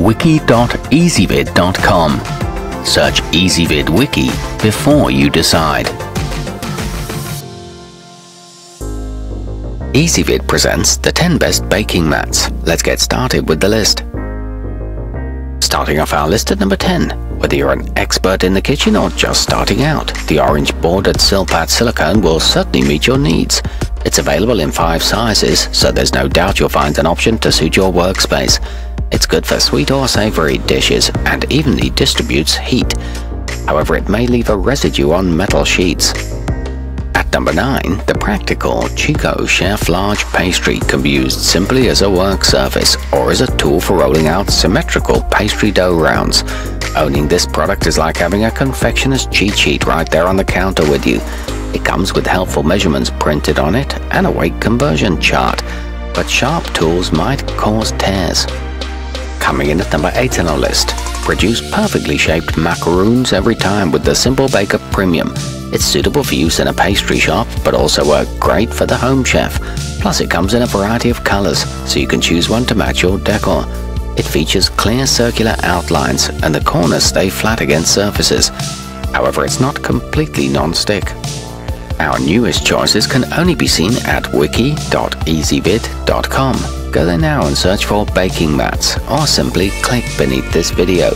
wiki.ezvid.com. Search Ezvid Wiki before you decide. Ezvid presents the 10 best baking mats. Let's get started with the list. Starting off our list at number 10. Whether you're an expert in the kitchen or just starting out, the orange bordered Silpat silicone will certainly meet your needs. It's available in five sizes, so there's no doubt you'll find an option to suit your workspace. It's good for sweet or savory dishes and evenly distributes heat. However, it may leave a residue on metal sheets. At number 9, the practical ChicoChef Large Pastry can be used simply as a work surface or as a tool for rolling out symmetrical pastry dough rounds. Owning this product is like having a confectioner's cheat sheet right there on the counter with you. It comes with helpful measurements printed on it and a weight conversion chart, but sharp tools might cause tears. Coming in at number 8 on our list, produce perfectly shaped macaroons every time with the Simple Baker Premium. It's suitable for use in a pastry shop, but also work great for the home chef. Plus it comes in a variety of colors, so you can choose one to match your decor. It features clear circular outlines and the corners stay flat against surfaces. However, it's not completely non-stick. Our newest choices can only be seen at wiki.ezvid.com. Go there now and search for baking mats or simply click beneath this video.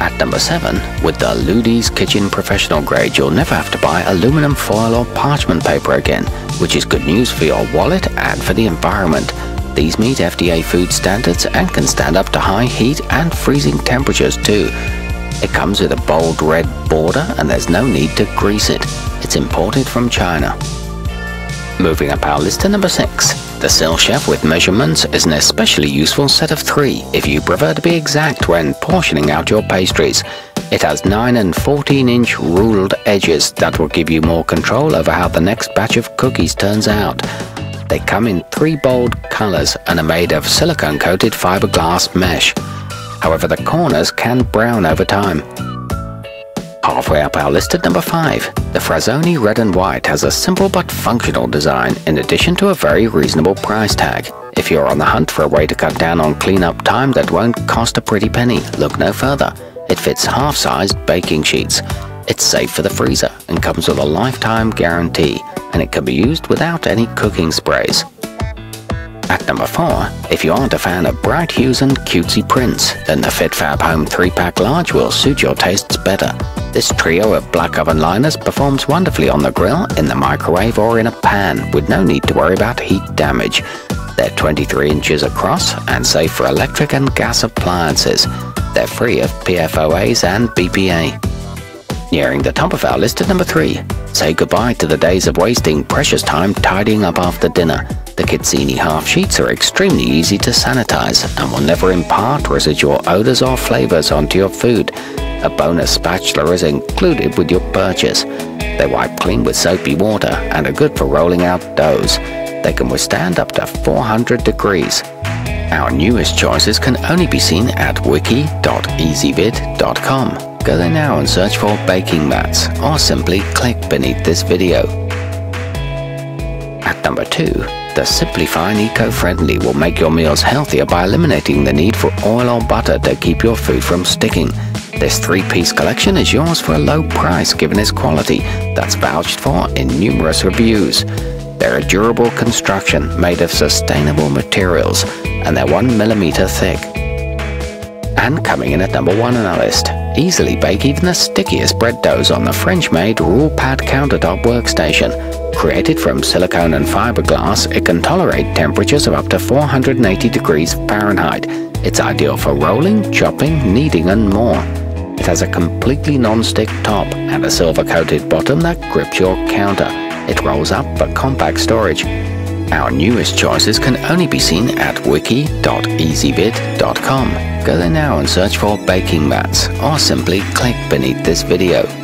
At number 7, with the Ludy's Kitchen Professional Grade, you'll never have to buy aluminum foil or parchment paper again, which is good news for your wallet and for the environment. These meet FDA food standards and can stand up to high heat and freezing temperatures too. It comes with a bold red border and there's no need to grease it. It's imported from China. Moving up our list to number 6. The SilChef with measurements is an especially useful set of three if you prefer to be exact when portioning out your pastries. It has 9 and 14 inch ruled edges that will give you more control over how the next batch of cookies turns out. They come in three bold colors and are made of silicone coated fiberglass mesh. However, the corners can brown over time. Halfway up our list at number 5, the Frazoni Red and White has a simple but functional design in addition to a very reasonable price tag. If you're on the hunt for a way to cut down on cleanup time that won't cost a pretty penny, look no further. It fits half-sized baking sheets. It's safe for the freezer and comes with a lifetime guarantee, and it can be used without any cooking sprays. At number 4, if you aren't a fan of bright hues and cutesy prints, then the FitFab Home 3-pack large will suit your tastes better. This trio of black oven liners performs wonderfully on the grill, in the microwave or in a pan with no need to worry about heat damage. They're 23 inches across and safe for electric and gas appliances. They're free of PFOAs and BPA. Nearing the top of our list at number 3. Say goodbye to the days of wasting precious time tidying up after dinner. The Kitzini half sheets are extremely easy to sanitize and will never impart residual odors or flavors onto your food. A bonus spatula is included with your purchase. They wipe clean with soapy water and are good for rolling out doughs. They can withstand up to 400 degrees. Our newest choices can only be seen at wiki.ezvid.com. Go there now and search for baking mats or simply click beneath this video. At number 2, the Simplifine Eco-Friendly will make your meals healthier by eliminating the need for oil or butter to keep your food from sticking. This three-piece collection is yours for a low price given its quality that's vouched for in numerous reviews. They're a durable construction made of sustainable materials and they're 1mm thick. And coming in at number 1 on our list, Easily bake even the stickiest bread doughs on the French-made Roul'pat countertop workstation. Created from silicone and fiberglass, it can tolerate temperatures of up to 480 degrees Fahrenheit. It's ideal for rolling, chopping, kneading and more. It has a completely non-stick top and a silver-coated bottom that grips your counter. It rolls up for compact storage. Our newest choices can only be seen at wiki.ezvid.com. Go there now and search for baking mats or simply click beneath this video.